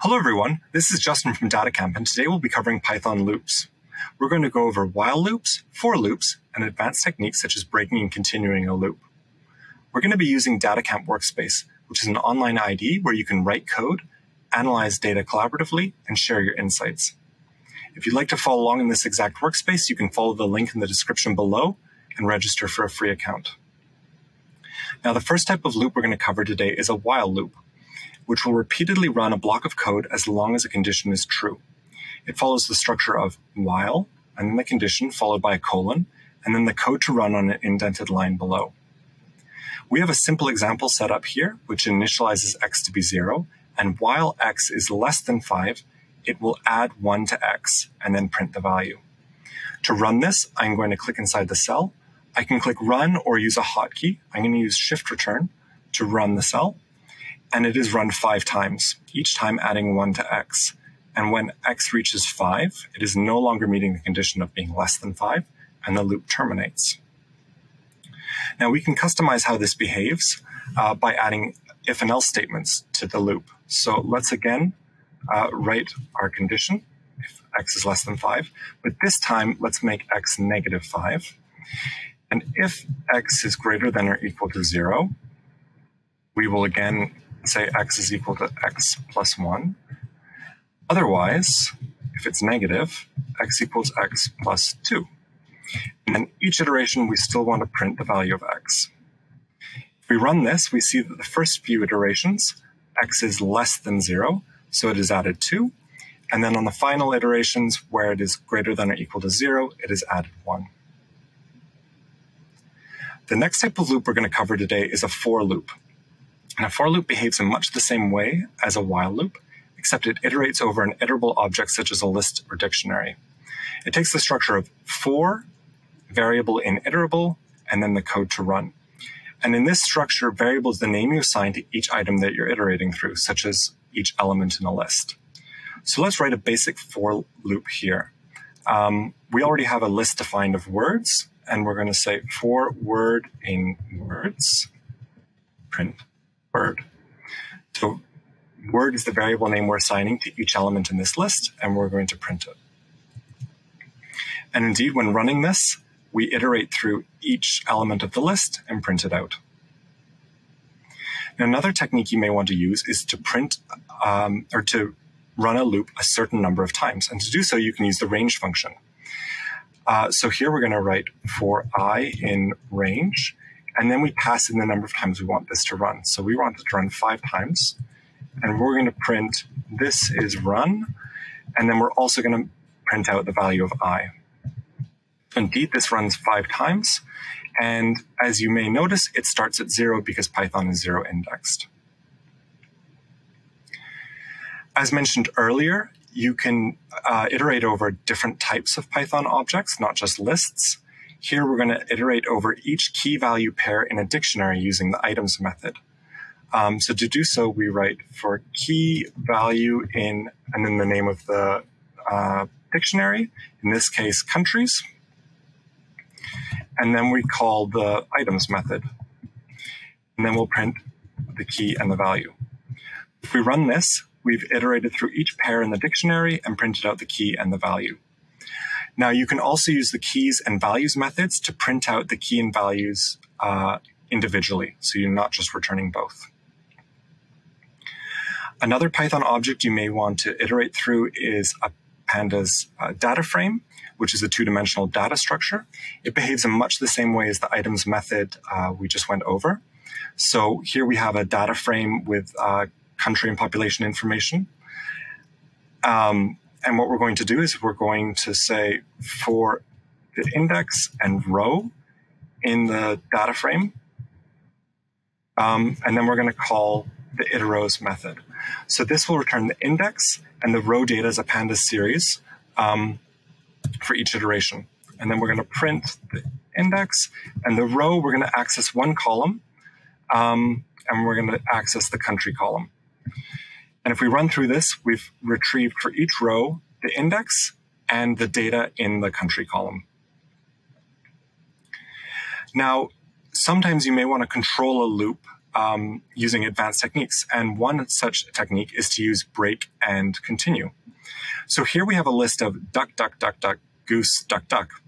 Hello everyone, this is Justin from DataCamp and today we'll be covering Python loops. We're going to go over while loops, for loops, and advanced techniques such as breaking and continuing a loop. We're going to be using DataCamp Workspace, which is an online IDE where you can write code, analyze data collaboratively, and share your insights. If you'd like to follow along in this exact workspace, you can follow the link in the description below and register for a free account. Now, the first type of loop we're going to cover today is a while loop which will repeatedly run a block of code as long as a condition is true. It follows the structure of while, and then the condition followed by a colon, and then the code to run on an indented line below. We have a simple example set up here, which initializes x to be zero, and while x is less than five, it will add one to x and then print the value. To run this, I'm going to click inside the cell. I can click run or use a hotkey. I'm going to use shift return to run the cell and it is run five times, each time adding one to x. And when x reaches five, it is no longer meeting the condition of being less than five, and the loop terminates. Now we can customize how this behaves uh, by adding if and else statements to the loop. So let's again uh, write our condition if x is less than 5, but this time let's make x negative 5. And if x is greater than or equal to 0, we will again say x is equal to x plus 1. Otherwise, if it's negative, x equals x plus 2. And then each iteration, we still want to print the value of x. If we run this, we see that the first few iterations, x is less than 0, so it is added 2. And then on the final iterations, where it is greater than or equal to 0, it is added 1. The next type of loop we're going to cover today is a for loop. And a for loop behaves in much the same way as a while loop, except it iterates over an iterable object such as a list or dictionary. It takes the structure of for, variable in iterable, and then the code to run. And in this structure, variable is the name you assign to each item that you're iterating through, such as each element in a list. So let's write a basic for loop here. Um, we already have a list defined of words, and we're going to say for word in words, print word. So word is the variable name we're assigning to each element in this list, and we're going to print it. And indeed, when running this, we iterate through each element of the list and print it out. Now, another technique you may want to use is to print um, or to run a loop a certain number of times. And to do so, you can use the range function. Uh, so here we're going to write for i in range, and then we pass in the number of times we want this to run. So we want it to run five times. And we're going to print this is run. And then we're also going to print out the value of i. Indeed, this runs five times. And as you may notice, it starts at zero because Python is zero indexed. As mentioned earlier, you can uh, iterate over different types of Python objects, not just lists. Here we're going to iterate over each key value pair in a dictionary using the items method. Um, so to do so, we write for key value in, and then the name of the uh, dictionary, in this case, countries. And then we call the items method. And then we'll print the key and the value. If we run this, we've iterated through each pair in the dictionary and printed out the key and the value. Now you can also use the keys and values methods to print out the key and values uh, individually. So you're not just returning both. Another Python object you may want to iterate through is a pandas uh, data frame, which is a two-dimensional data structure. It behaves in much the same way as the items method uh, we just went over. So here we have a data frame with uh, country and population information. Um, and what we're going to do is we're going to say for the index and row in the data frame, um, and then we're going to call the iterrows method. So this will return the index and the row data as a pandas series um, for each iteration. And then we're going to print the index and the row, we're going to access one column um, and we're going to access the country column. And if we run through this, we've retrieved for each row the index and the data in the country column. Now, sometimes you may want to control a loop um, using advanced techniques. And one such technique is to use break and continue. So here we have a list of duck, duck, duck, duck, goose, duck, duck.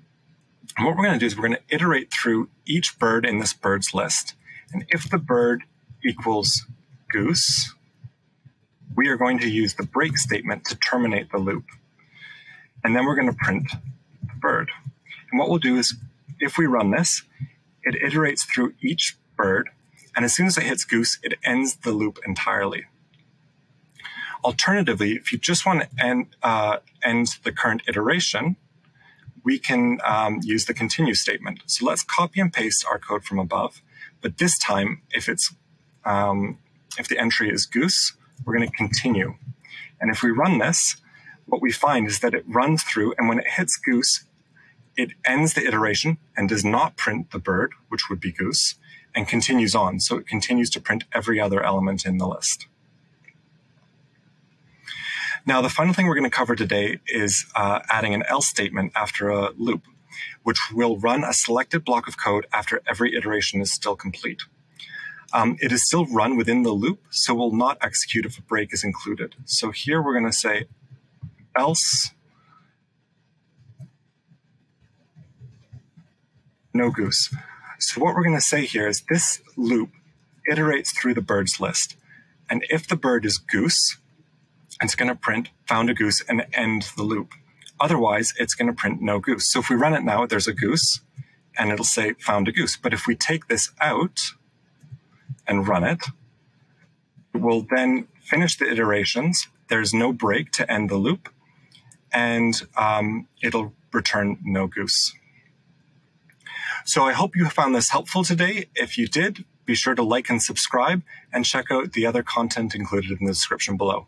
And what we're going to do is we're going to iterate through each bird in this bird's list. And if the bird equals goose, we are going to use the break statement to terminate the loop. And then we're going to print the bird. And what we'll do is, if we run this, it iterates through each bird, and as soon as it hits goose, it ends the loop entirely. Alternatively, if you just want to end, uh, end the current iteration, we can um, use the continue statement. So let's copy and paste our code from above. But this time, if it's um, if the entry is goose, we're going to continue. And if we run this, what we find is that it runs through, and when it hits goose, it ends the iteration and does not print the bird, which would be goose, and continues on. So it continues to print every other element in the list. Now, the final thing we're going to cover today is uh, adding an else statement after a loop, which will run a selected block of code after every iteration is still complete. Um, it is still run within the loop, so will not execute if a break is included. So here we're going to say else no goose. So what we're going to say here is this loop iterates through the bird's list. And if the bird is goose, it's going to print found a goose and end the loop. Otherwise, it's going to print no goose. So if we run it now, there's a goose and it'll say found a goose. But if we take this out and run it, it will then finish the iterations. There's no break to end the loop and um, it'll return no goose. So I hope you found this helpful today. If you did, be sure to like and subscribe and check out the other content included in the description below.